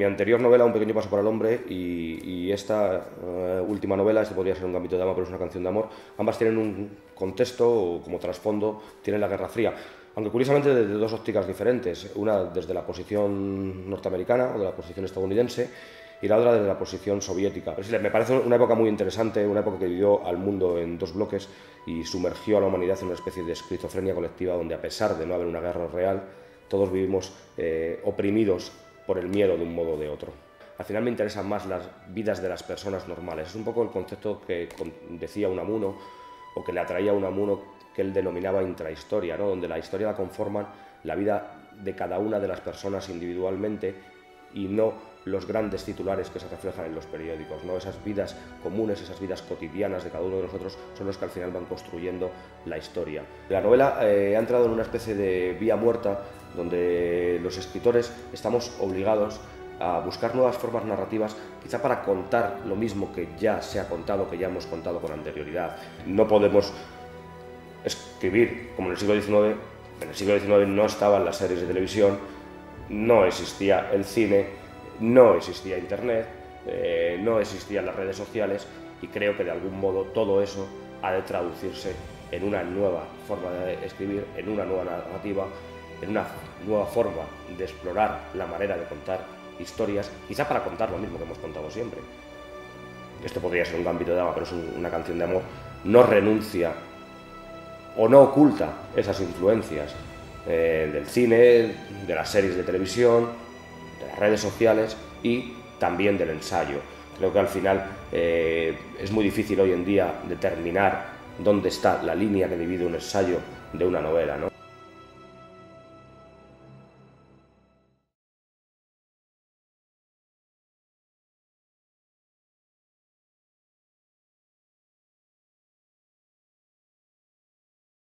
mi anterior novela, Un pequeño paso para el hombre, y, esta eh, última novela, este podría ser un gambito de dama, pero es una canción de amor, ambas tienen un contexto como trasfondo, tienen la Guerra Fría, aunque curiosamente desde dos ópticas diferentes, una desde la posición norteamericana o de la posición estadounidense, y la otra desde la posición soviética. Me parece una época muy interesante, una época que vivió al mundo en dos bloques y sumergió a la humanidad en una especie de esquizofrenia colectiva donde a pesar de no haber una guerra real, todos vivimos eh, oprimidos por el miedo de un modo o de otro. Al final me interesan más las vidas de las personas normales. Es un poco el concepto que decía Unamuno o que le atraía a Unamuno que él denominaba intrahistoria, ¿no? donde la historia la conforman la vida de cada una de las personas individualmente y no los grandes titulares que se reflejan en los periódicos, ¿no? esas vidas comunes, esas vidas cotidianas de cada uno de nosotros son los que al final van construyendo la historia. La novela eh, ha entrado en una especie de vía muerta donde los escritores estamos obligados a buscar nuevas formas narrativas, quizá para contar lo mismo que ya se ha contado, que ya hemos contado con anterioridad. No podemos escribir como en el siglo XIX, en el siglo XIX no estaban las series de televisión, no existía el cine, no existía Internet, eh, no existían las redes sociales y creo que de algún modo todo eso ha de traducirse en una nueva forma de escribir, en una nueva narrativa, en una nueva forma de explorar la manera de contar historias, quizá para contar lo mismo que hemos contado siempre. Esto podría ser un gambito de agua, pero es una canción de amor. No renuncia o no oculta esas influencias eh, del cine, de las series de televisión, de las redes sociales y también del ensayo. Creo que al final eh, es muy difícil hoy en día determinar dónde está la línea que divide un ensayo de una novela. ¿no?